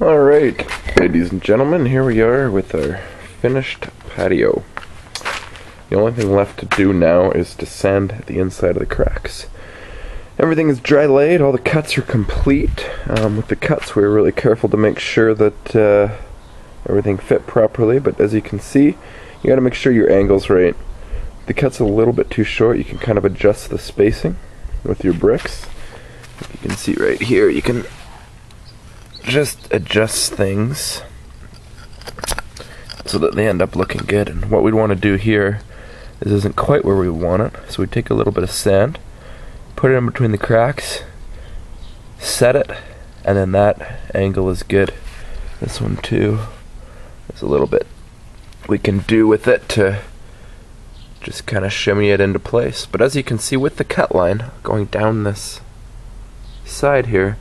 Alright, ladies and gentlemen, here we are with our finished patio. The only thing left to do now is to sand the inside of the cracks. Everything is dry laid, all the cuts are complete. Um, with the cuts, we were really careful to make sure that uh, everything fit properly, but as you can see, you gotta make sure your angle's right. The cut's a little bit too short, you can kind of adjust the spacing with your bricks. You can see right here, you can just adjust things so that they end up looking good. And what we'd want to do here is isn't quite where we want it. So we take a little bit of sand, put it in between the cracks, set it, and then that angle is good. This one too is a little bit we can do with it to just kind of shimmy it into place. But as you can see with the cut line going down this side here,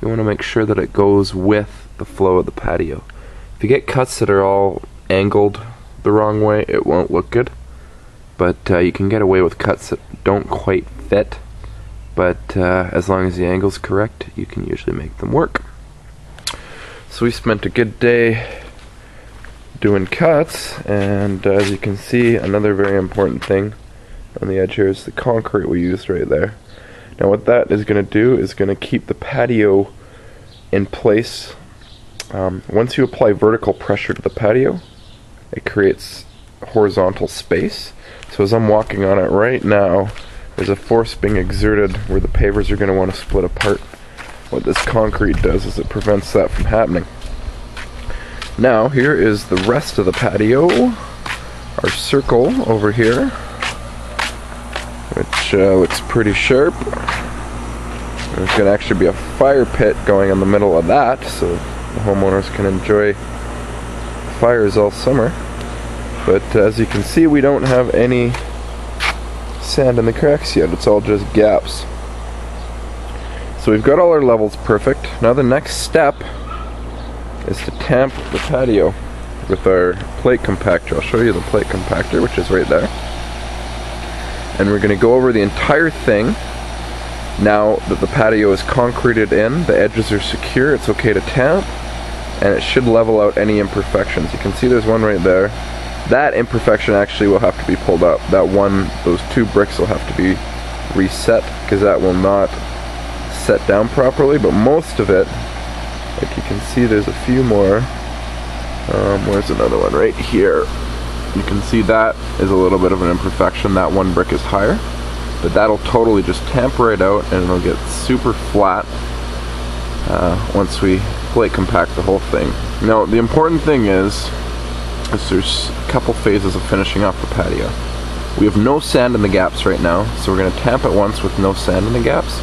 you want to make sure that it goes with the flow of the patio. If you get cuts that are all angled the wrong way, it won't look good. But uh, you can get away with cuts that don't quite fit. But uh, as long as the angle's correct, you can usually make them work. So we spent a good day doing cuts, and uh, as you can see, another very important thing on the edge here is the concrete we used right there. Now what that is going to do is going to keep the patio in place. Um, once you apply vertical pressure to the patio, it creates horizontal space. So as I'm walking on it right now, there's a force being exerted where the pavers are going to want to split apart. What this concrete does is it prevents that from happening. Now, here is the rest of the patio. Our circle over here which uh, looks pretty sharp. There's going to actually be a fire pit going in the middle of that, so the homeowners can enjoy fires all summer. But uh, as you can see, we don't have any sand in the cracks yet. It's all just gaps. So we've got all our levels perfect. Now the next step is to tamp the patio with our plate compactor. I'll show you the plate compactor, which is right there and we're going to go over the entire thing. Now that the patio is concreted in, the edges are secure, it's okay to tamp, and it should level out any imperfections. You can see there's one right there. That imperfection actually will have to be pulled up. That one, those two bricks will have to be reset because that will not set down properly, but most of it, like you can see there's a few more. Um, where's another one? Right here. You can see that is a little bit of an imperfection. That one brick is higher. But that'll totally just tamp right out and it'll get super flat uh, once we plate compact the whole thing. Now, the important thing is, is there's a couple phases of finishing off the patio. We have no sand in the gaps right now, so we're going to tamp it once with no sand in the gaps.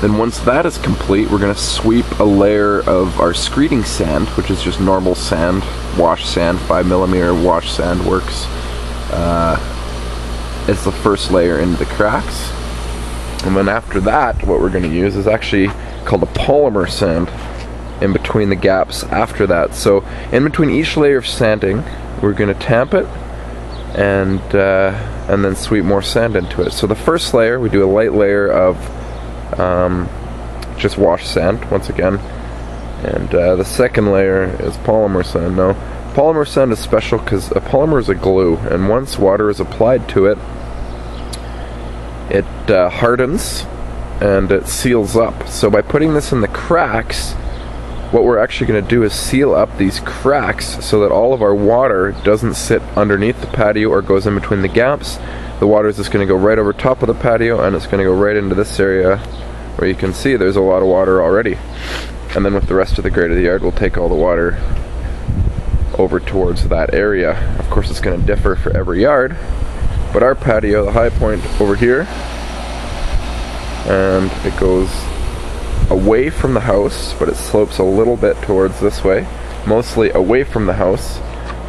Then once that is complete, we're going to sweep a layer of our screeding sand, which is just normal sand, wash sand, 5 millimeter wash sand works. Uh, it's the first layer into the cracks. And then after that, what we're going to use is actually called a polymer sand in between the gaps after that. So in between each layer of sanding, we're going to tamp it and uh, and then sweep more sand into it. So the first layer, we do a light layer of um, just wash sand once again. And uh, the second layer is polymer sand. Now, polymer sand is special because a polymer is a glue, and once water is applied to it, it uh, hardens and it seals up. So by putting this in the cracks, what we're actually going to do is seal up these cracks so that all of our water doesn't sit underneath the patio or goes in between the gaps. The water is just going to go right over top of the patio and it's going to go right into this area where you can see there's a lot of water already. And then with the rest of the grade of the yard, we'll take all the water over towards that area. Of course, it's going to differ for every yard, but our patio, the high point over here, and it goes away from the house, but it slopes a little bit towards this way, mostly away from the house,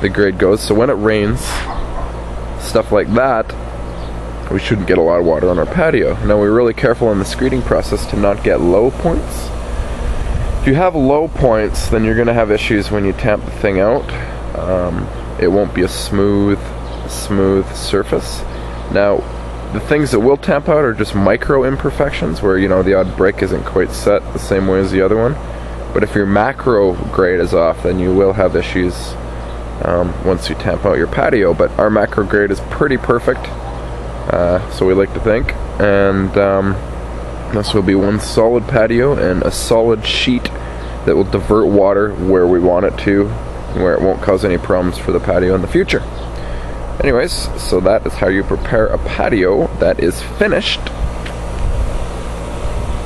the grade goes. So when it rains, stuff like that, we shouldn't get a lot of water on our patio. Now we're really careful in the screeding process to not get low points. If you have low points, then you're going to have issues when you tamp the thing out. Um, it won't be a smooth, smooth surface. Now, the things that will tamp out are just micro imperfections where, you know, the odd break isn't quite set the same way as the other one. But if your macro grade is off, then you will have issues um, once you tamp out your patio. But our macro grade is pretty perfect, uh, so we like to think. And um, this will be one solid patio and a solid sheet that will divert water where we want it to, where it won't cause any problems for the patio in the future. Anyways, so that is how you prepare a patio that is finished.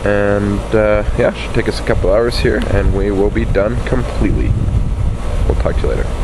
And uh, yeah, should take us a couple hours here, and we will be done completely. We'll talk to you later.